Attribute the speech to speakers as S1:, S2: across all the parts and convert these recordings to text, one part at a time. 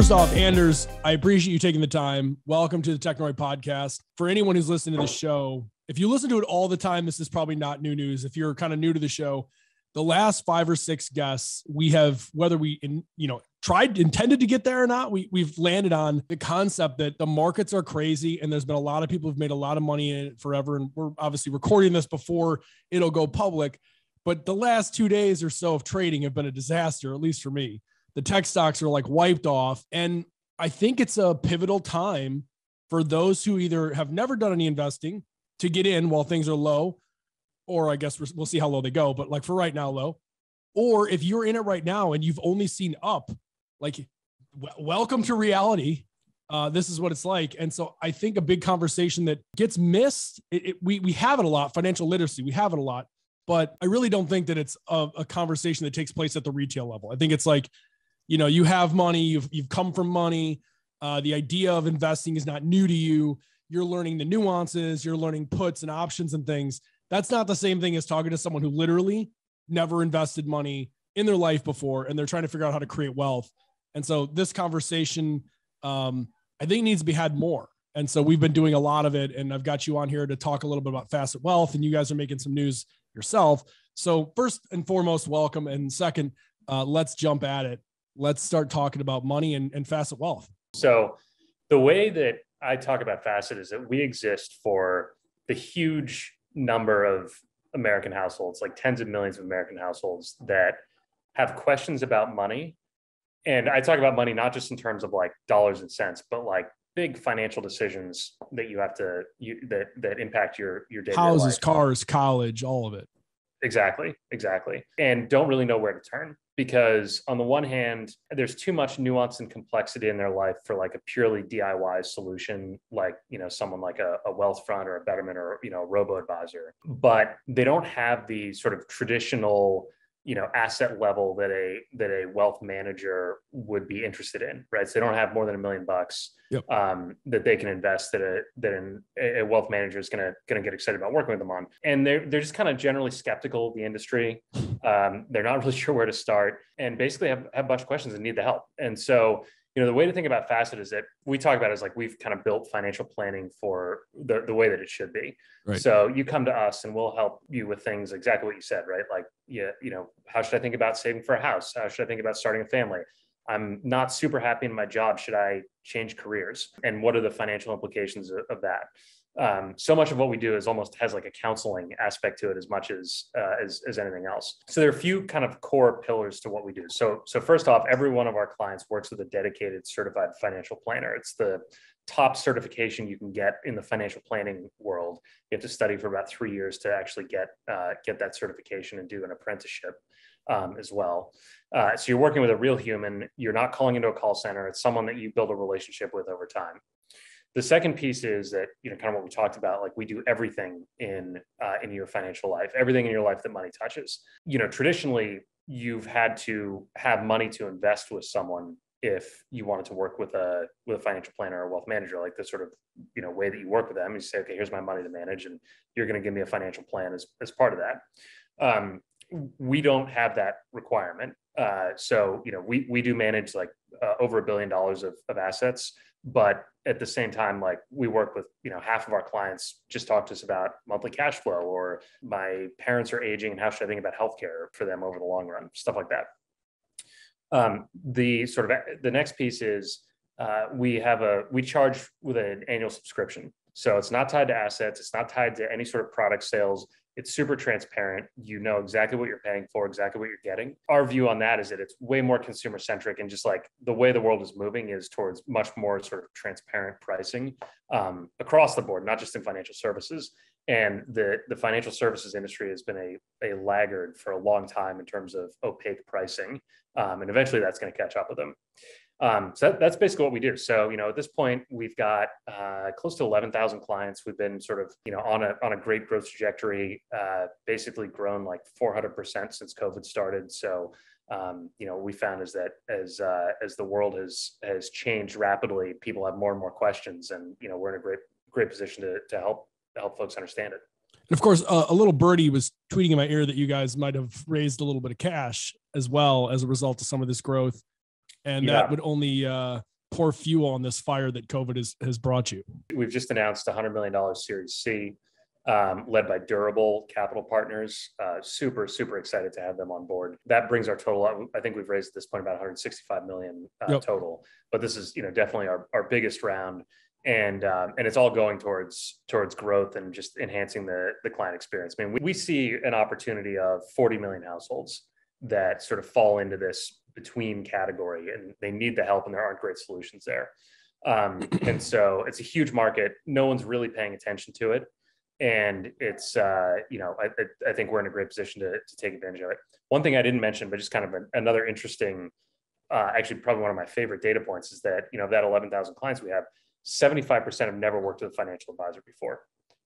S1: First off, Anders, I appreciate you taking the time. Welcome to the Technori podcast. For anyone who's listening to the show, if you listen to it all the time, this is probably not new news. If you're kind of new to the show, the last five or six guests we have, whether we in, you know tried intended to get there or not, we we've landed on the concept that the markets are crazy and there's been a lot of people who've made a lot of money in it forever. And we're obviously recording this before it'll go public. But the last two days or so of trading have been a disaster, at least for me. The tech stocks are like wiped off. And I think it's a pivotal time for those who either have never done any investing to get in while things are low, or I guess we'll see how low they go, but like for right now, low. Or if you're in it right now and you've only seen up, like w- welcome to reality. Uh, this is what it's like. And so I think a big conversation that gets missed, it, it, we, we have it a lot, financial literacy, we have it a lot, but I really don't think that it's a, a conversation that takes place at the retail level. I think it's like, you know, you have money, you've, you've come from money. Uh, the idea of investing is not new to you. You're learning the nuances, you're learning puts and options and things. That's not the same thing as talking to someone who literally never invested money in their life before and they're trying to figure out how to create wealth. And so this conversation, um, I think needs to be had more. And so we've been doing a lot of it. And I've got you on here to talk a little bit about facet wealth. And you guys are making some news yourself. So first and foremost, welcome. And second, uh, let's jump at it. Let's start talking about money and, and facet wealth.
S2: So the way that I talk about facet is that we exist for the huge number of American households, like tens of millions of American households that have questions about money. And I talk about money not just in terms of like dollars and cents, but like big financial decisions that you have to you that that impact your your day
S1: houses, cars, college, all of it.
S2: Exactly, exactly. And don't really know where to turn because on the one hand, there's too much nuance and complexity in their life for like a purely DIY solution, like you know someone like a, a Wealthfront or a Betterment or you know robo advisor, but they don't have the sort of traditional you know asset level that a that a wealth manager would be interested in right? So they don't have more than a million bucks yep. um, that they can invest that a that an, a wealth manager is going to going to get excited about working with them on. And they're they're just kind of generally skeptical of the industry. Um, they're not really sure where to start. And basically have, have a bunch of questions and need the help. And so you know the way to think about facet is that we talk about is like we've kind of built financial planning for the, the way that it should be. Right. so you come to us and we'll help you with things exactly what you said right? Like yeah you know how should i think about saving for a house? How should i think about starting a family? I'm not super happy in my job. Should i change careers? And what are the financial implications of, of that um, so much of what we do is almost has like a counseling aspect to it as much as, uh, as as anything else. So there are a few kind of core pillars to what we do. So so first off, every one of our clients works with a dedicated certified financial planner. It's the top certification you can get in the financial planning world. You have to study for about three years to actually get uh, get that certification and do an apprenticeship um, as well. Uh, so you're working with a real human. You're not calling into a call center. It's someone that you build a relationship with over time. The second piece is that you know kind of what we talked about. Like we do everything in uh, in your financial life, everything in your life that money touches. You know, traditionally you've had to have money to invest with someone if you wanted to work with a with a financial planner or wealth manager like the sort of you know way that you work with them you say okay here's my money to manage and you're going to give me a financial plan as, as part of that um, we don't have that requirement uh, so you know we we do manage like uh, over a billion dollars of, of assets but at the same time like we work with you know half of our clients just talk to us about monthly cash flow or my parents are aging and how should i think about healthcare for them over the long run stuff like that. Um, the sort of the next piece is uh, we have a we charge with an annual subscription. So it's not tied to assets it's not tied to any sort of product sales it's super transparent. You know exactly what you're paying for, exactly what you're getting. Our view on that is that it's way more consumer centric and just like the way the world is moving is towards much more sort of transparent pricing um, across the board, not just in financial services. And the, the financial services industry has been a, a laggard for a long time in terms of opaque pricing. Um, and eventually that's going to catch up with them. Um, so that, that's basically what we do. So, you know, at this point, we've got uh, close to 11,000 clients. We've been sort of, you know, on a, on a great growth trajectory, uh, basically grown like 400% since COVID started. So, um, you know, we found is that as, uh, as the world has, has changed rapidly, people have more and more questions and, you know, we're in a great, great position to, to help, help folks understand it.
S1: And of course, uh, a little birdie was tweeting in my ear that you guys might have raised a little bit of cash as well as a result of some of this growth and
S2: Yeah.
S1: that would only uh, pour fuel on this fire that COVID has has brought you.
S2: We've just announced a $100 million Series C, um, led by Durable Capital Partners. Uh, super, super excited to have them on board. That brings our total up. I think we've raised at this point about 165 million uh,
S1: Yep.
S2: total. But this is, you know, definitely our, our biggest round. And um, and it's all going towards towards growth and just enhancing the the client experience. I mean, we, we see an opportunity of 40 million households that sort of fall into this between category and they need the help and there aren't great solutions there. Um, and so it's a huge market. No one's really paying attention to it. And it's, uh, you know, I, I- think we're in a great position to, to take advantage of it. One thing I didn't mention, but just kind of a- another interesting, uh, actually probably one of my favorite data points is that, you know, that 11,000 clients we have, 75% have never worked with a financial advisor before.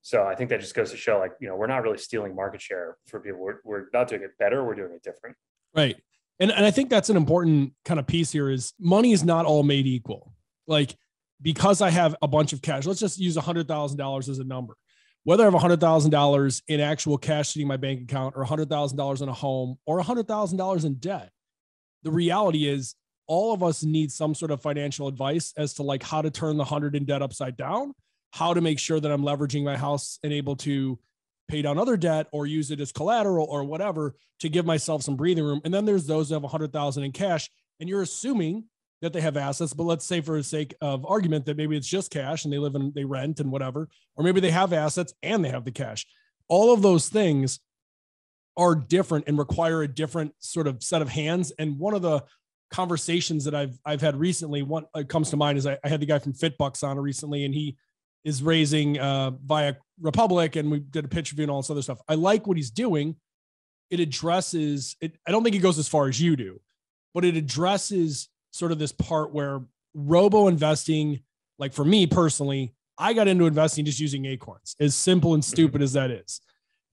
S2: So I think that just goes to show like, you know, we're not really stealing market share for people. We're, we're not doing it better. We're doing it different.
S1: Right. And and I think that's an important kind of piece here is money is not all made equal. Like because I have a bunch of cash, let's just use hundred thousand dollars as a number. Whether I have hundred thousand dollars in actual cash sitting in my bank account or hundred thousand dollars in a home or hundred thousand dollars in debt, the reality is all of us need some sort of financial advice as to like how to turn the hundred in debt upside down, how to make sure that I'm leveraging my house and able to pay down other debt or use it as collateral or whatever to give myself some breathing room. And then there's those that have 100,000 in cash and you're assuming that they have assets, but let's say for the sake of argument that maybe it's just cash and they live in they rent and whatever, or maybe they have assets and they have the cash. All of those things are different and require a different sort of set of hands. And one of the conversations that I've I've had recently, one comes to mind is I, I had the guy from FitBUX on recently, and he is raising uh, via Republic, and we did a pitch review and all this other stuff. I like what he's doing. It addresses it. I don't think it goes as far as you do, but it addresses sort of this part where robo investing, like for me personally, I got into investing just using acorns, as simple and stupid as that is.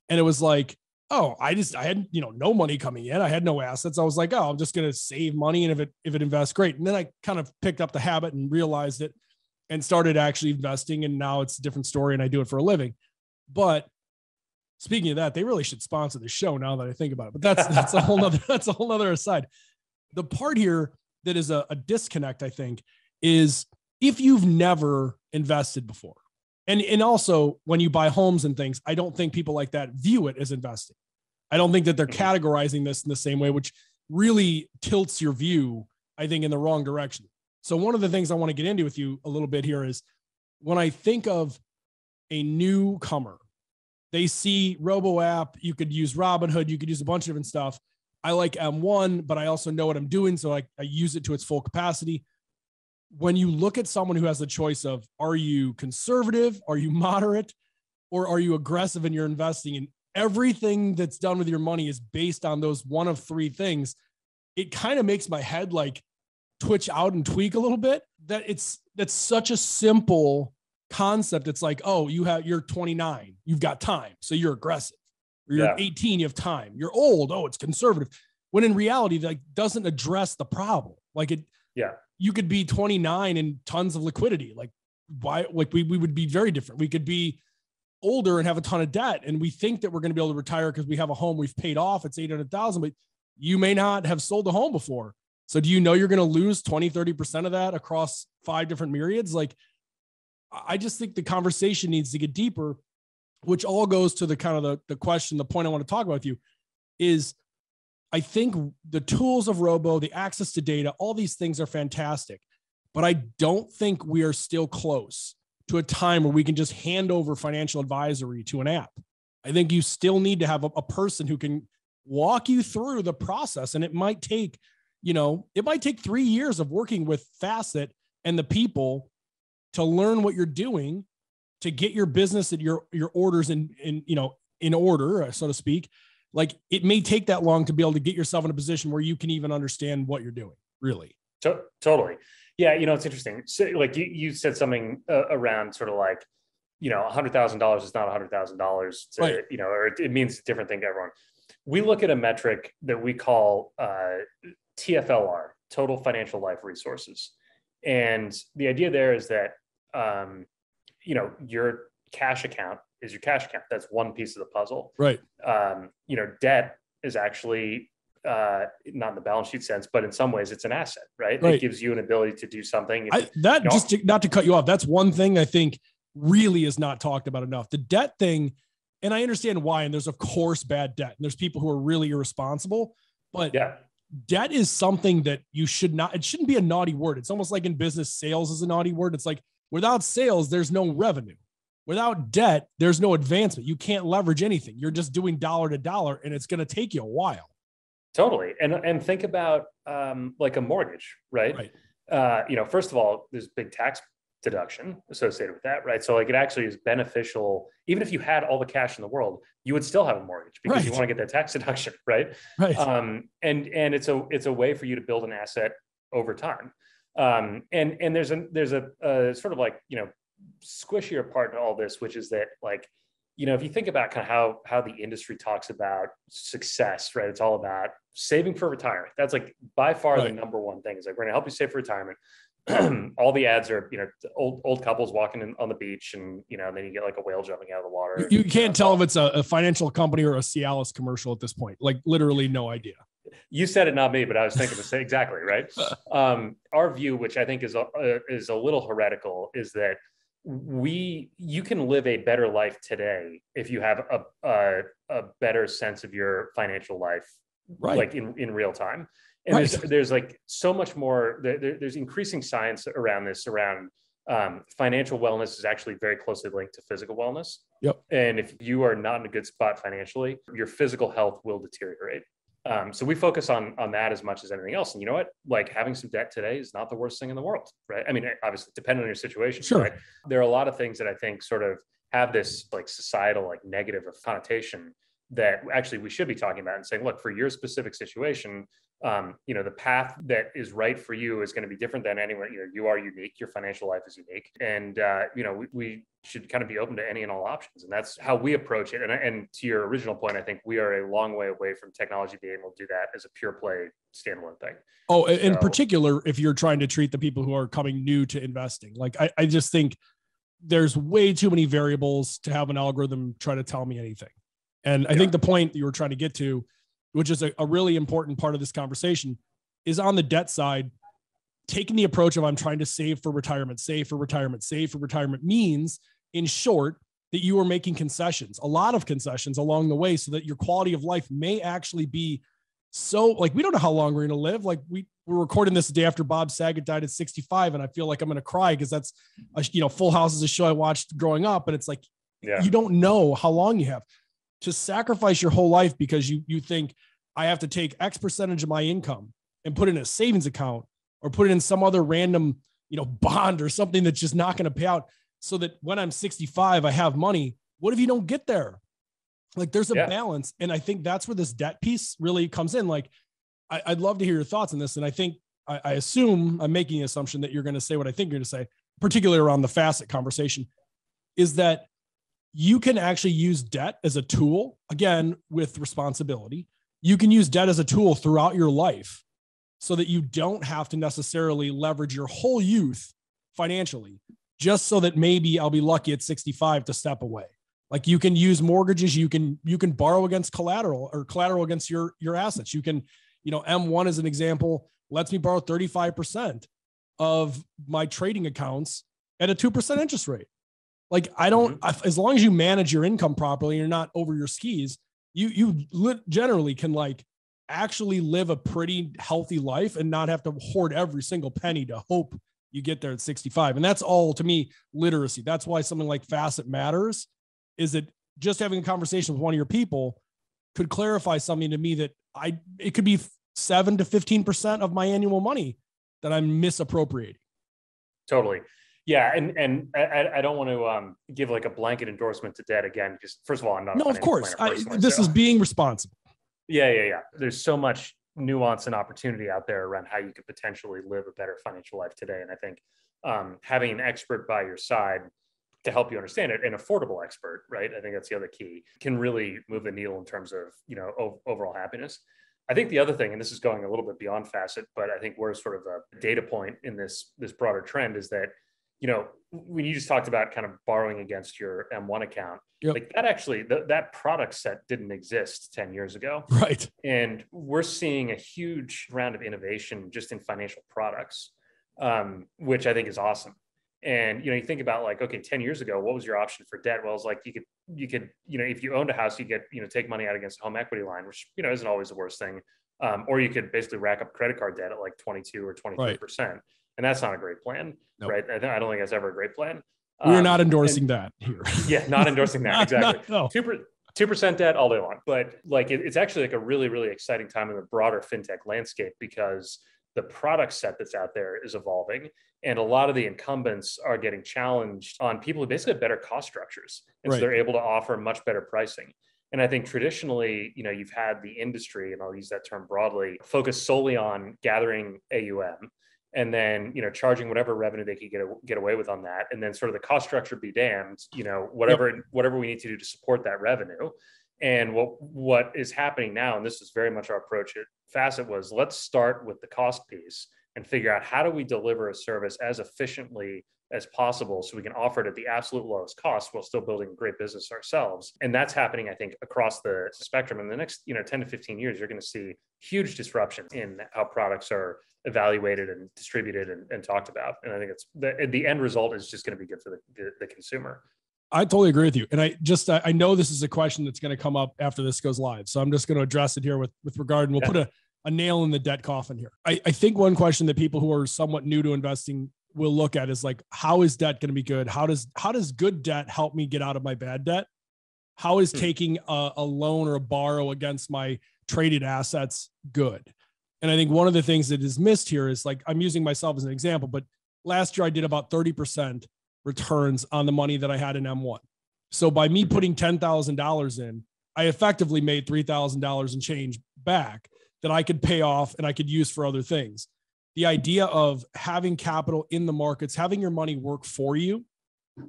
S1: And it was like, oh, I just I had you know no money coming in. I had no assets. I was like, oh, I'm just gonna save money, and if it if it invests, great. And then I kind of picked up the habit and realized it and started actually investing and now it's a different story and I do it for a living. But speaking of that, they really should sponsor the show now that I think about it. But that's that's a whole nother that's a whole nother aside. The part here that is a, a disconnect, I think, is if you've never invested before. And and also when you buy homes and things, I don't think people like that view it as investing. I don't think that they're mm-hmm. categorizing this in the same way, which really tilts your view, I think, in the wrong direction. So one of the things I want to get into with you a little bit here is when I think of a newcomer, they see Robo app, you could use Robinhood, you could use a bunch of different stuff. I like M1, but I also know what I'm doing. So I, I use it to its full capacity. When you look at someone who has the choice of are you conservative, are you moderate, or are you aggressive in your investing, and everything that's done with your money is based on those one of three things, it kind of makes my head like twitch out and tweak a little bit. That it's that's such a simple concept. It's like, oh, you have you're 29, you've got time, so you're aggressive. Or you're
S2: Yeah.
S1: 18, you have time. You're old, oh, it's conservative. When in reality, that doesn't address the problem. Like it,
S2: Yeah.
S1: you could be 29 and tons of liquidity. Like why? Like we we would be very different. We could be older and have a ton of debt, and we think that we're going to be able to retire because we have a home we've paid off. It's 800,000, but you may not have sold a home before. So do you know you're going to lose 20, 30% of that across five different myriads? Like, I just think the conversation needs to get deeper, which all goes to the kind of the, the question, the point I want to talk about with you is I think the tools of Robo, the access to data, all these things are fantastic. But I don't think we are still close to a time where we can just hand over financial advisory to an app. I think you still need to have a, a person who can walk you through the process. And it might take, you know, it might take three years of working with Facet and the people to learn what you're doing to get your business and your your orders in in you know in order uh, so to speak like it may take that long to be able to get yourself in a position where you can even understand what you're doing really
S2: To- totally. Yeah, you know, it's interesting. So, like you, you said something uh, around sort of like, you know, hundred thousand dollars is not hundred thousand dollars to,
S1: Right.
S2: you know, or it, it means a different thing to everyone. We look at a metric that we call uh, TFLR, Total Financial Life Resources, and the idea there is that, um, you know, your cash account is your cash account. That's one piece of the puzzle
S1: right
S2: um, you know, debt is actually uh, not in the balance sheet sense, but in some ways it's an asset, right?
S1: Right.
S2: It gives you an ability to do something.
S1: I, that
S2: No.
S1: just to, not to cut you off. That's one thing I think really is not talked about enough. The debt thing, and I understand why. And there's of course bad debt, and there's people who are really irresponsible. But
S2: yeah,
S1: debt is something that you should not. It shouldn't be a naughty word. It's almost like in business, sales is a naughty word. It's like without sales, there's no revenue. Without debt, there's no advancement. You can't leverage anything. You're just doing dollar to dollar, and it's going to take you a while.
S2: totally. And and think about um, like a mortgage, right?
S1: Right.
S2: Uh, you know, first of all, there's big tax deduction associated with that, right? So like it actually is beneficial. Even if you had all the cash in the world, you would still have a mortgage because you want to get that tax deduction, right?
S1: Right.
S2: um, and and it's a it's a way for you to build an asset over time. Um, and and there's a there's a, a sort of like you know squishier part to all this, which is that like you know if you think about kind of how how the industry talks about success, right? It's all about saving for retirement. That's like by far
S1: Right.
S2: the number one thing. Is like we're gonna help you save for retirement. all the ads are you know old old couples walking in, on the beach and you know then you get like a whale jumping out of the water.
S1: You, you can't tell if it's a, a financial company or a Cialis commercial at this point. Like literally no idea.
S2: you said it, not me, but I was thinking the same exactly right. Um, our view, which I think is a, uh, is a little heretical, is that we you can live a better life today if you have a a, a better sense of your financial life,
S1: Right.
S2: like in in real time. And
S1: Right.
S2: there's there's like so much more. There, there- there's increasing science around this around. Um, financial wellness is actually very closely linked to physical wellness.
S1: Yep.
S2: And if you are not in a good spot financially, your physical health will deteriorate. Um, so we focus on on that as much as anything else. And you know what? Like having some debt today is not the worst thing in the world, right? I mean, obviously, depending on your situation,
S1: Sure.
S2: right? There are a lot of things that I think sort of have this like societal like negative connotation that actually we should be talking about and saying, look, for your specific situation, um, you know, the path that is right for you is going to be different than anyone. You know, you are unique. Your financial life is unique, and uh, you know, we, we should kind of be open to any and all options, and that's how we approach it. And, and to your original point, I think we are a long way away from technology being able to do that as a pure play standalone thing.
S1: Oh, in- in particular, if you're trying to treat the people who are coming new to investing, like I, I just think there's way too many variables to have an algorithm try to tell me anything. And I
S2: Yeah.
S1: think the point that you were trying to get to, which is a, a really important part of this conversation, is on the debt side, taking the approach of I'm trying to save for retirement, save for retirement, save for retirement means, in short, that you are making concessions, a lot of concessions along the way, so that your quality of life may actually be so like we don't know how long we're going to live. Like we we're recording this the day after Bob Saget died at 65, and I feel like I'm going to cry because that's a, you know Full House is a show I watched growing up, and it's like
S2: Yeah.
S1: you don't know how long you have to sacrifice your whole life because you you think I have to take X percentage of my income and put it in a savings account or put it in some other random you know bond or something that's just not going to pay out so that when I'm 65 I have money. What if you don't get there? Like there's a
S2: Yeah.
S1: balance, and I think that's where this debt piece really comes in. Like I, I'd love to hear your thoughts on this, and I think I, I assume I'm making an assumption that you're going to say what I think you're going to say, particularly around the facet conversation, is that you can actually use debt as a tool, again, with responsibility. You can use debt as a tool throughout your life so that you don't have to necessarily leverage your whole youth financially, just so that maybe I'll be lucky at 65 to step away. Like you can use mortgages, you can you can borrow against collateral or collateral against your your assets. You can, you know, M1 as an example lets me borrow 35% of my trading accounts at a 2% interest rate. Like I don't,
S2: Mm-hmm.
S1: as long as you manage your income properly, you're not over your skis. You you generally can like actually live a pretty healthy life and not have to hoard every single penny to hope you get there at 65. And that's all to me literacy. That's why something like Facet matters. Is that just having a conversation with one of your people could clarify something to me that I it could be seven to 15 percent of my annual money that I'm misappropriating.
S2: Totally. Yeah, and and I- I, don't want to um, give like a blanket endorsement to debt again, because first of all, I'm not.
S1: No, of course. I, this
S2: so-
S1: is being responsible.
S2: Yeah, yeah, yeah. There's so much nuance and opportunity out there around how you could potentially live a better financial life today. And I think um, having an expert by your side to help you understand it, an affordable expert, right? I think that's the other key, can really move the needle in terms of you know o- overall happiness. I think the other thing, and this is going a little bit beyond facet, but I think we're sort of a data point in this this broader trend is that you know, when you just talked about kind of borrowing against your M1 account,
S1: Yep.
S2: like that actually, th- that product set didn't exist 10 years ago.
S1: Right.
S2: And we're seeing a huge round of innovation just in financial products, um, which I think is awesome. And you know, you think about like, okay, 10 years ago, what was your option for debt? Well, it's like you could, you could, you know, if you owned a house, you get, you know, take money out against a home equity line, which you know isn't always the worst thing. Um, or you could basically rack up credit card debt at like 22 or 23 percent, and that's not a great plan,
S1: Nope.
S2: right? I, don't think that's ever a great plan.
S1: We're
S2: Um,
S1: not
S2: and-
S1: endorsing that here.
S2: yeah, not endorsing that
S1: Not-
S2: exactly
S1: not- no.
S2: two percent debt all day long. But like it, it's actually like a really really exciting time in the broader fintech landscape because the product set that's out there is evolving, and a lot of the incumbents are getting challenged on people who basically have better cost structures, and
S1: Right.
S2: so they're able to offer much better pricing. And I think traditionally, you know, you've had the industry, and I'll use that term broadly, focus solely on gathering AUM and then you know charging whatever revenue they could get get away with on that and then sort of the cost structure be damned you know whatever whatever we need to do to support that revenue. And what what is happening now and this is very much our approach at facet was let's start with the cost piece and figure out how do we deliver a service as efficiently as possible so we can offer it at the absolute lowest cost while still building a great business ourselves. And that's happening i think across the spectrum. In the next you know 10 to 15 years you're going to see huge disruption in how products are evaluated and distributed and, and talked about and i think it's the, the end result is just going to be good for the, the, the consumer
S1: I totally agree with you. And I just I know this is a question that's going to come up after this goes live. So I'm just going to address it here with with regard and we'll
S2: Yeah.
S1: put a, a nail in the debt coffin here. I, I think one question that people who are somewhat new to investing will look at is like, how is debt going to be good? How does how does good debt help me get out of my bad debt? How is
S2: Hmm.
S1: taking a, a loan or a borrow against my traded assets good? And I think one of the things that is missed here is like I'm using myself as an example, but last year I did about 30% returns on the money that I had in M1. So by me putting $10,000 in, I effectively made $3,000 and change back that I could pay off and I could use for other things. The idea of having capital in the markets, having your money work for you,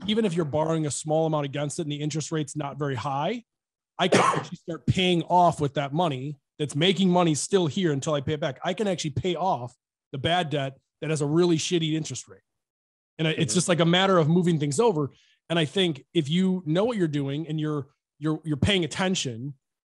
S1: even if you're borrowing a small amount against it and the interest rate's not very high, I can actually start paying off with that money that's making money still here until I pay it back. I can actually pay off the bad debt that has a really shitty interest rate. And I- it's
S2: mm-hmm.
S1: just like a matter of moving things over. And I think if you know what you're doing and you're you're you're paying attention,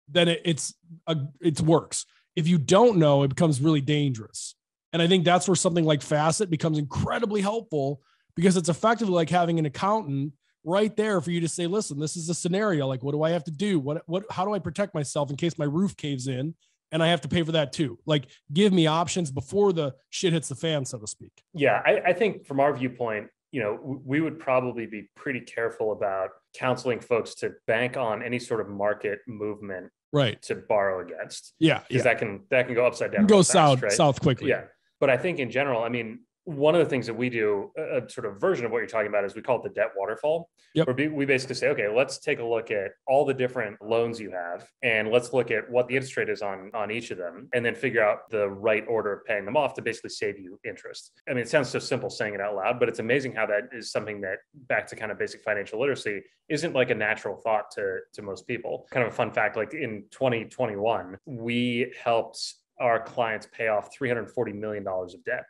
S1: then it, it's a, it works. If you don't know, it becomes really dangerous. And I think that's where something like Facet becomes incredibly helpful because it's effectively like having an accountant right there for you to say, listen, this is a scenario. Like, what do I have to do? What what how do I protect myself in case my roof caves in and I have to pay for that too? Like, give me options before the shit hits the fan, so to speak.
S2: yeah I, I think from our viewpoint you know we would probably be pretty careful about counseling folks to bank on any sort of market movement
S1: Right.
S2: to borrow against
S1: Yeah.
S2: because
S1: Yeah.
S2: that can that can go upside down
S1: Go
S2: fast,
S1: south
S2: right?
S1: south quickly.
S2: Yeah. But I think in general, I mean, one of the things that we do, a, sort of version of what you're talking about, is we call it the debt waterfall.
S1: Yep.
S2: Where we- basically say, okay, let's take a look at all the different loans you have, and let's look at what the interest rate is on on each of them, and then figure out the right order of paying them off to basically save you interest. I mean, it sounds so simple saying it out loud, but it's amazing how that is something that, back to kind of basic financial literacy, isn't like a natural thought to to most people. Kind of a fun fact, like in 2021, we helped our clients pay off 340 million dollars of debt.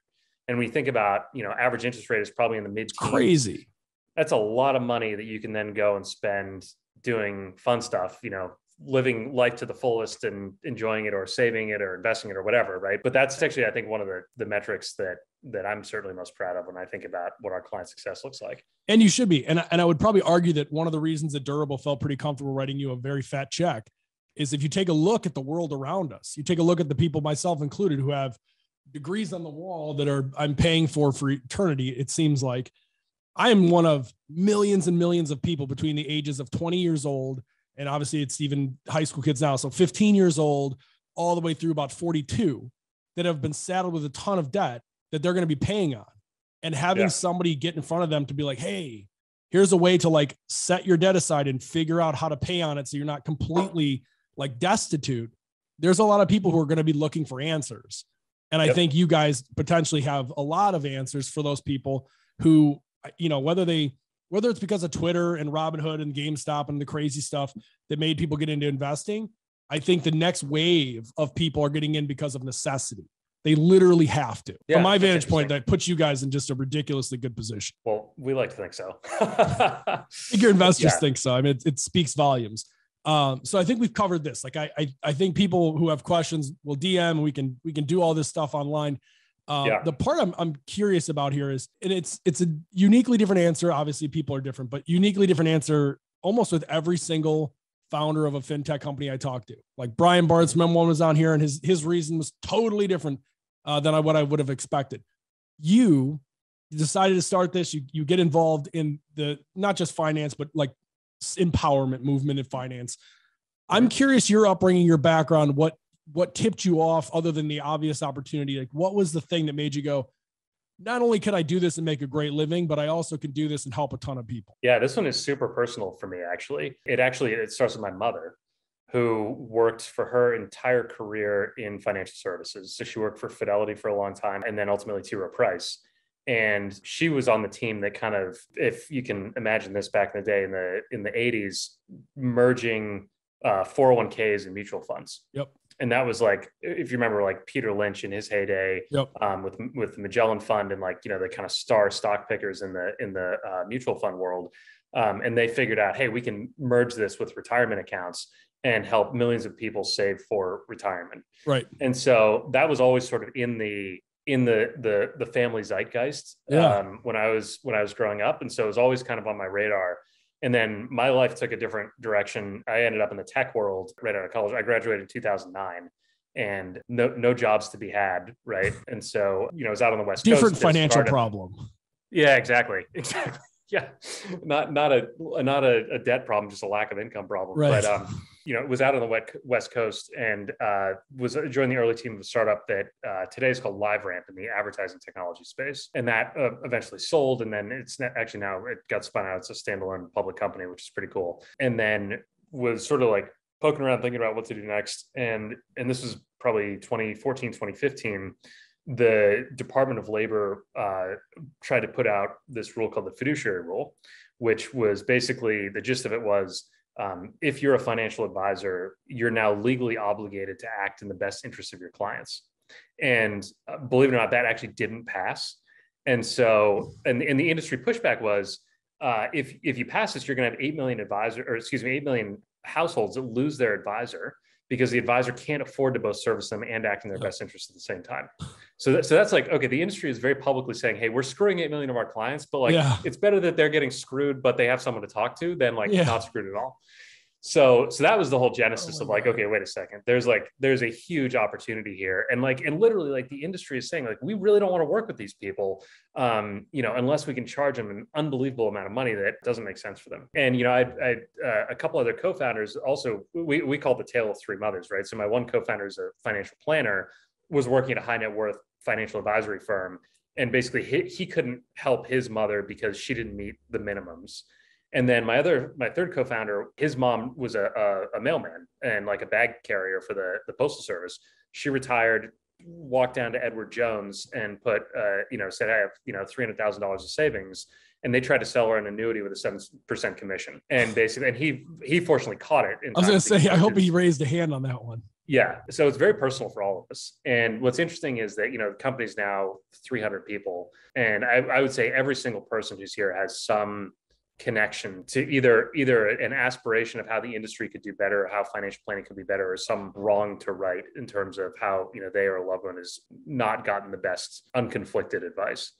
S2: And we think about, you know, average interest rate is probably in the mid
S1: Crazy.
S2: That's a lot of money that you can then go and spend doing fun stuff, you know, living life to the fullest and enjoying it or saving it or investing it or whatever, right? But that's actually I think one of the the metrics that that I'm certainly most proud of when I think about what our client success looks like.
S1: And you should be. And, and I would probably argue that one of the reasons that Durable felt pretty comfortable writing you a very fat check is if you take a look at the world around us, you take a look at the people, myself included, who have degrees on the wall that are I'm paying for for eternity. It seems like I am one of millions and millions of people between the ages of 20 years old and obviously it's even high school kids now, so 15 years old all the way through about 42 that have been saddled with a ton of debt that they're going to be paying on and having
S2: Yeah.
S1: somebody get in front of them to be like, hey, here's a way to like set your debt aside and figure out how to pay on it so you're not completely like destitute. There's a lot of people who are going to be looking for answers. And I
S2: Yep.
S1: think you guys potentially have a lot of answers for those people who, you know, whether they, whether it's because of Twitter and Robinhood and GameStop and the crazy stuff that made people get into investing, I think the next wave of people are getting in because of necessity. They literally have to.
S2: Yeah,
S1: From my vantage point, that puts you guys in just a ridiculously good position.
S2: Well, we like to think so.
S1: I think your investors
S2: Yeah.
S1: think so. I mean, it, it speaks volumes. Um, so I think we've covered this. Like I, I, I think people who have questions will DM. We can, we can do all this stuff online. Um,
S2: Yeah.
S1: The part I'm, I'm curious about here is, and it's, it's a uniquely different answer. Obviously, people are different, but uniquely different answer almost with every single founder of a fintech company I talked to. Like Brian Bartzman one was on here, and his his reason was totally different uh, than I, what I would have expected. You decided to start this. You you get involved in the not just finance, but like empowerment movement in finance. I'm curious your upbringing, your background, what what tipped you off other than the obvious opportunity? Like what was the thing that made you go, not only can I do this and make a great living, but I also can do this and help a ton of people.
S2: Yeah, this one is super personal for me. Actually, it actually it starts with my mother, who worked for her entire career in financial services. So she worked for Fidelity for a long time, and then ultimately T. Rowe Price. And she was on the team that kind of, if you can imagine this back in the day in the in the eighties, merging uh, 401ks and mutual funds.
S1: Yep.
S2: And that was like, if you remember, like Peter Lynch in his heyday,
S1: Yep.
S2: um, with with the Magellan Fund and like you know the kind of star stock pickers in the in the uh, mutual fund world, um, and they figured out, hey, we can merge this with retirement accounts and help millions of people save for retirement.
S1: Right.
S2: And so that was always sort of in the in the the the family zeitgeist
S1: Yeah.
S2: um, when I was when I was growing up, and so it was always kind of on my radar. And then my life took a different direction. I ended up in the tech world right out of college. I graduated in 2009 and no no jobs to be had, right? And so, you know, I was out on the West
S1: Different
S2: Coast. a
S1: financial problem.
S2: Yeah, exactly. Exactly. Yeah. Not not a not a, a debt problem, just a lack of income problem.
S1: Right.
S2: But um, you know, was out on the West Coast and uh, was joined the early team of a startup that uh, today is called LiveRamp in the advertising technology space, and that uh, eventually sold. And then it's actually now it got spun out. It's a standalone public company, which is pretty cool. And then was sort of like poking around, thinking about what to do next. And and this was probably 2014, 2015. The Department of Labor uh, tried to put out this rule called the fiduciary rule, which was basically the gist of it was um, if you're a financial advisor, you're now legally obligated to act in the best interest of your clients. And uh, believe it or not, that actually didn't pass. And so, and, and the industry pushback was uh, if if you pass this, you're going to have eight million advisor, or excuse me, eight million households that lose their advisor because the advisor can't afford to both service them and act in their best interest at the same time. So, that, so that's like okay. The industry is very publicly saying, "Hey, we're screwing eight million of our clients, but like
S1: Yeah.
S2: it's better that they're getting screwed, but they have someone to talk to than like
S1: Yeah.
S2: not screwed at all." So, so that was the whole genesis
S1: Oh
S2: of like,
S1: God.
S2: okay, wait a second. There's like, there's a huge opportunity here, and like, and literally, like, the industry is saying, like, we really don't want to work with these people, um, you know, unless we can charge them an unbelievable amount of money that doesn't make sense for them. And you know, I, I, uh, a couple other co-founders also, we we call it the tale of three mothers, right? So my one co-founder is a financial planner, was working at a high net worth financial advisory firm, and basically he, he couldn't help his mother because she didn't meet the minimums. And then my other, my third co-founder, his mom was a, a, a mailman and like a bag carrier for the, the postal service. She retired, walked down to Edward Jones and put, uh, you know, said I have, you know, three hundred thousand dollars of savings, and they tried to sell her an annuity with a seven percent commission. And basically, and he he fortunately caught it. in
S1: I was going to say, I hope he raised a hand on that one.
S2: Yeah. So it's very personal for all of us. And what's interesting is that, you know, the company's now 300 people. And I, I would say every single person who's here has some connection to either either an aspiration of how the industry could do better, how financial planning could be better, or some wrong to right in terms of how, you know, they or a loved one has not gotten the best unconflicted advice.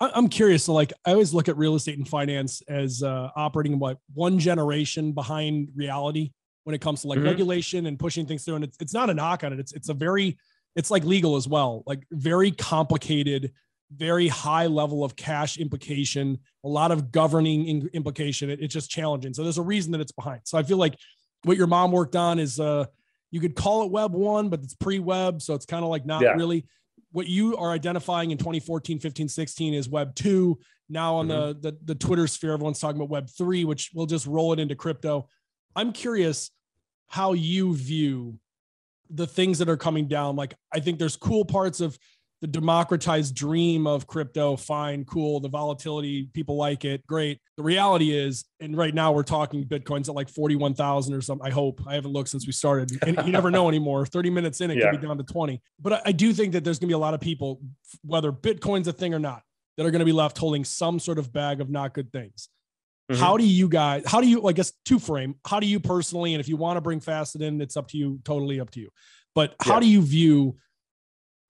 S1: I'm curious. So, like, I always look at real estate and finance as uh, operating what one generation behind reality when it comes to like
S2: Mhm.
S1: regulation and pushing things through. And it's it's not a knock on it. It's it's a very it's like legal as well. Like very complicated, very high level of cash implication, a lot of governing in- implication. It- it's just challenging. So there's a reason that it's behind. So I feel like what your mom worked on is uh you could call it web one, but it's pre-web, so it's kind of like not
S2: Yeah.
S1: really what you are identifying in 2014 15 16 is web 2 now on the, the the twitter sphere everyone's talking about web 3 which we'll just roll it into crypto i'm curious how you view the things that are coming down like i think there's cool parts of the democratized dream of crypto, fine, cool, the volatility, people like it, great. The reality is, and right now we're talking Bitcoin's at like 41,000 or something. I hope I haven't looked since we started. And you never know anymore. 30 minutes in, it yeah. could be down to 20. But I, I do think that there's going to be a lot of people, whether Bitcoin's a thing or not, that are going to be left holding some sort of bag of not good things. Mm-hmm. How do you guys, how do you, I guess, two frame, how do you personally, and if you want to bring Facet in, it's up to you, totally up to you. But how yeah. do you view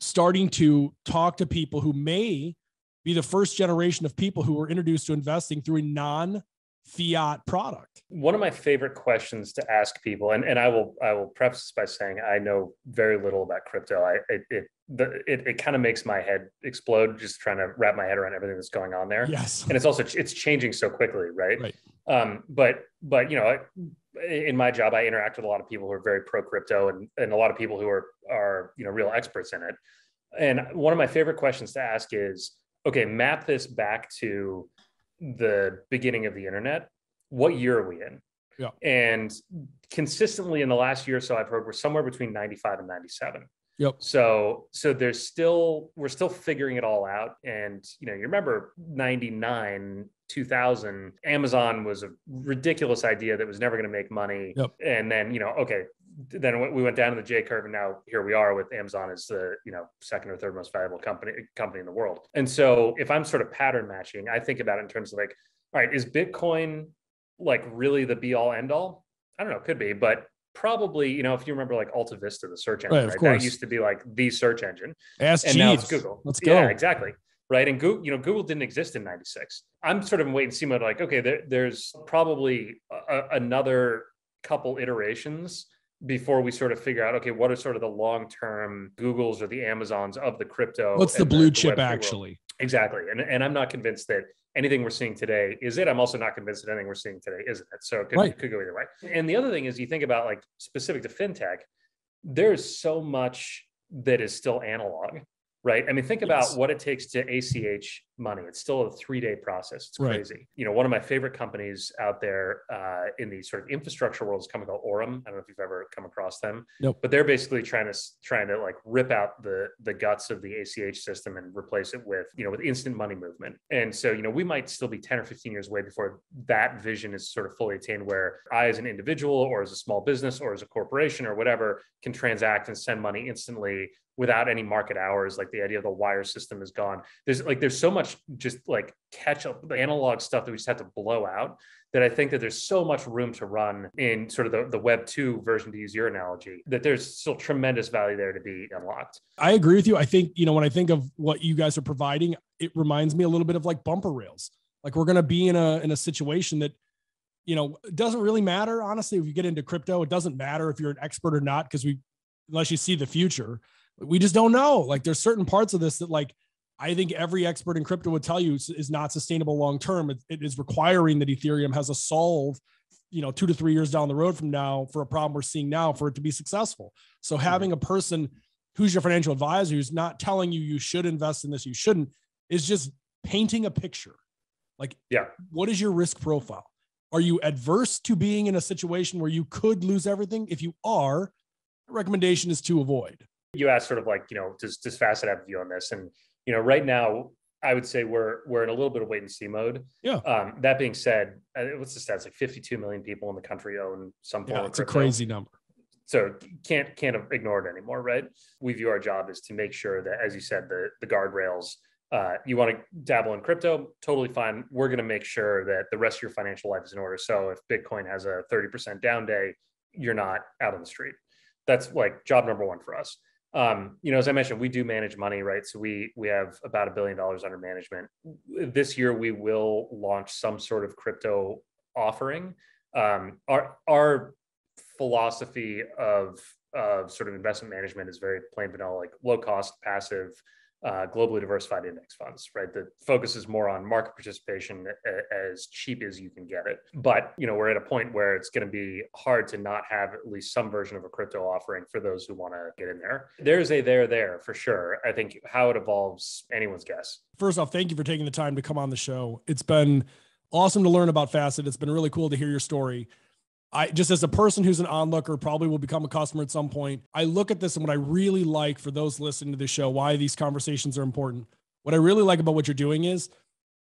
S1: starting to talk to people who may be the first generation of people who were introduced to investing through a non fiat product?
S2: One of my favorite questions to ask people and, and i will i will preface by saying i know very little about crypto. I it it, the, it, it kind of makes my head explode just trying to wrap my head around everything that's going on there.
S1: Yes.
S2: And it's also it's changing so quickly right,
S1: right.
S2: um but but you know in my job i interact with a lot of people who are very pro crypto and and a lot of people who are are you know real experts in it. And one of my favorite questions to ask is okay, map this back to the beginning of the internet. What year are we in?
S1: Yeah.
S2: And consistently in the last year or so, I've heard we're somewhere between 95 and 97.
S1: Yep.
S2: So so there's still we're still figuring it all out. And you know, you remember 99, 2000, Amazon was a ridiculous idea that was never going to make money.
S1: Yep.
S2: And then, you know, okay, then we went down to the J curve, and now here we are with Amazon as the you know second or third most valuable company company in the world. And so, if I'm sort of pattern matching, I think about it in terms of like, all right, is Bitcoin like really the be all end all? I don't know, could be, but probably you know if you remember like Alta Vista, the search engine, right, right? that used to be like the search engine,
S1: Ask
S2: and
S1: Jeeves. now
S2: it's Google.
S1: Let's go.
S2: Yeah, exactly. Right. And Google, you know, Google didn't exist in 96. I'm sort of waiting to see mode like, okay, there, there's probably a, another couple iterations before we sort of figure out okay what are sort of the long term googles or the amazons of the crypto
S1: what's the blue the, chip actually world.
S2: exactly and, and i'm not convinced that anything we're seeing today is it i'm also not convinced that anything we're seeing today isn't it so it could, right. could go either way and the other thing is you think about like specific to fintech there's so much that is still analog right? I mean, think about yes. what it takes to ACH money. It's still a three day process. It's crazy. Right. You know, one of my favorite companies out there uh, in the sort of infrastructure world is a company called Aurum. I don't know if you've ever come across them.
S1: Nope.
S2: But they're basically trying to trying to like rip out the the guts of the ACH system and replace it with you know with instant money movement. And so you know we might still be ten or fifteen years away before that vision is sort of fully attained, where I as an individual or as a small business or as a corporation or whatever can transact and send money instantly without any market hours like the idea of the wire system is gone there's like there's so much just like catch up the analog stuff that we just have to blow out that i think that there's so much room to run in sort of the, the web 2 version to use your analogy that there's still tremendous value there to be unlocked.
S1: I agree with you. I think you know when i think of what you guys are providing it reminds me a little bit of like bumper rails. Like we're going to be in a in a situation that you know doesn't really matter honestly if you get into crypto it doesn't matter if you're an expert or not because we unless you see the future we just don't know. Like there's certain parts of this that like I think every expert in crypto would tell you is not sustainable long term. It, it is requiring that Ethereum has a solve, you know, two to three years down the road from now for a problem we're seeing now for it to be successful. So mm-hmm. having a person who's your financial advisor who's not telling you you should invest in this, you shouldn't, is just painting a picture. Like,
S2: yeah,
S1: what is your risk profile? Are you adverse to being in a situation where you could lose everything? If you are, recommendation is to avoid
S2: you asked sort of like, you know, does does Facet have a view on this? And you know, right now, I would say we're we're in a little bit of wait and see mode.
S1: Yeah.
S2: Um, that being said, uh, what's the stats? Like 52 million people in the country own some form.
S1: Yeah, it's a crazy number.
S2: So can't can't ignore it anymore, right? We view our job is to make sure that, as you said, the the guardrails. Uh, you want to dabble in crypto, totally fine. We're going to make sure that the rest of your financial life is in order. So if Bitcoin has a 30% down day, you're not out on the street. That's like job number one for us um, you know, as I mentioned, we do manage money, right? So we we have about a billion dollars under management. This year, we will launch some sort of crypto offering. Um, our our philosophy of of sort of investment management is very plain vanilla, like low cost, passive, uh, globally diversified index funds, right? The focus is more on market participation as cheap as you can get it. But you know, we're at a point where it's going to be hard to not have at least some version of a crypto offering for those who want to get in there. There's a there there for sure. I think how it evolves, anyone's guess.
S1: First off, thank you for taking the time to come on the show. It's been awesome to learn about Facet. It's been really cool to hear your story. I just as a person who's an onlooker, probably will become a customer at some point. I look at this and what I really like for those listening to the show, why these conversations are important. What I really like about what you're doing is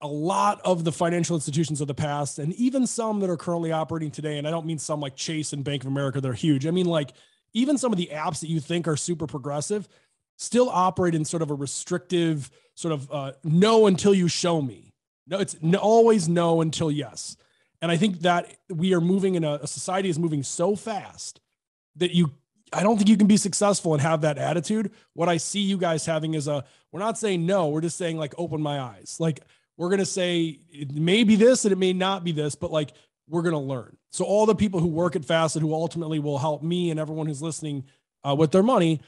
S1: a lot of the financial institutions of the past, and even some that are currently operating today, and I don't mean some like Chase and Bank of America, they're huge. I mean, like even some of the apps that you think are super progressive still operate in sort of a restrictive, sort of uh, no until you show me. No, it's always no until yes. And I think that we are moving in a, a society is moving so fast that you I don't think you can be successful and have that attitude. What I see you guys having is a we're not saying no, we're just saying like open my eyes. Like we're going to say it may be this and it may not be this, but like we're going to learn. So all the people who work at Facet who ultimately will help me and everyone who's listening uh, with their money,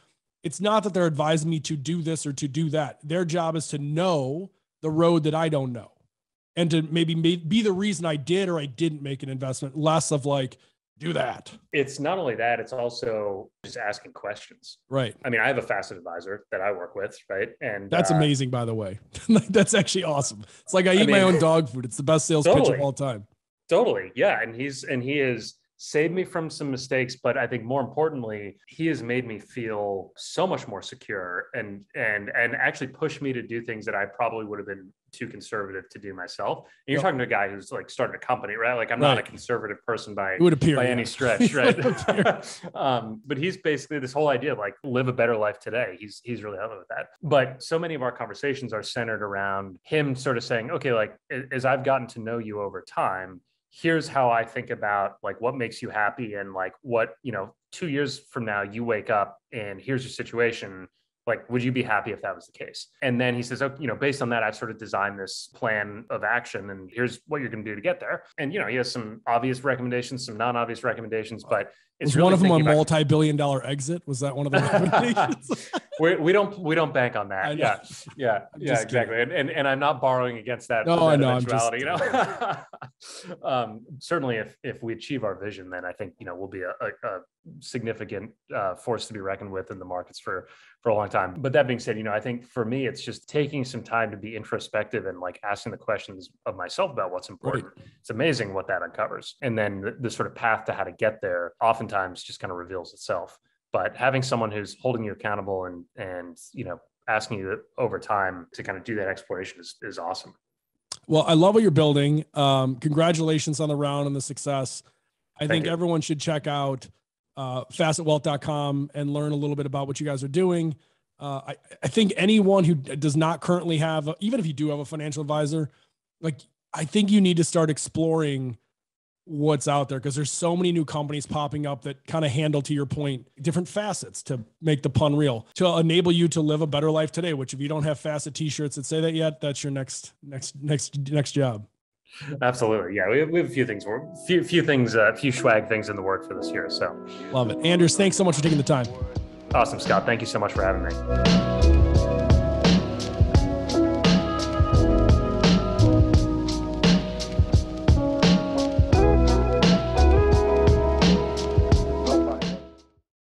S1: it's not that they're advising me to do this or to do that. Their job is to know the road that I don't know and to maybe be the reason I did or I didn't make an investment, less of like, do that.
S2: It's not only that, it's also just asking questions.
S1: Right.
S2: I mean, I have a facet advisor that I work with, right? And
S1: that's uh, amazing, by the way. that's actually awesome. It's like I eat I mean, my own dog food. It's the best sales totally, pitch of all time.
S2: Totally. Yeah. And he's, and he is saved me from some mistakes, but I think more importantly, he has made me feel so much more secure and, and, and actually pushed me to do things that I probably would have been too conservative to do myself. And you're yep. talking to a guy who's like started a company, right? Like I'm right. not a conservative person by,
S1: it would appear,
S2: by
S1: yeah.
S2: any stretch, right? um, but he's basically this whole idea of like live a better life today. He's he's really helping with that. But so many of our conversations are centered around him sort of saying, okay, like as I've gotten to know you over time, here's how I think about like what makes you happy and like what, you know, two years from now you wake up and here's your situation like would you be happy if that was the case? And then he says oh you know based on that i've sort of designed this plan of action and here's what you're going to do to get there. And you know he has some obvious recommendations some non-obvious recommendations but
S1: was really one of them a multi-billion dollar exit? Was that one of the recommendations?
S2: We, we don't we don't bank on that. Yeah yeah yeah exactly. And, and and i'm not borrowing against that no i know. I'm just you know? um, certainly if if we achieve our vision then i think you know we'll be a, a, a significant uh, force to be reckoned with in the markets for for a long time. But that being said, you know, I think for me, it's just taking some time to be introspective and like asking the questions of myself about what's important. Right. It's amazing what that uncovers, and then the, the sort of path to how to get there oftentimes just kind of reveals itself. But having someone who's holding you accountable and and you know asking you over time to kind of do that exploration is, is awesome.
S1: Well, I love what you're building. Um, congratulations on the round and the success. I Thank think you. everyone should check out uh, facetwealth.com and learn a little bit about what you guys are doing. Uh, I, I think anyone who does not currently have, a, even if you do have a financial advisor, like I think you need to start exploring what's out there because there's so many new companies popping up that kind of handle to your point different facets to make the pun real to enable you to live a better life today which if you don't have facet t-shirts that say that yet that's your next next next next job
S2: Absolutely, yeah. We have, we have a few things, few few things, a uh, few swag things in the work for this year. So
S1: love it, Anders. Thanks so much for taking the time.
S2: Awesome, Scott. Thank you so much for having me.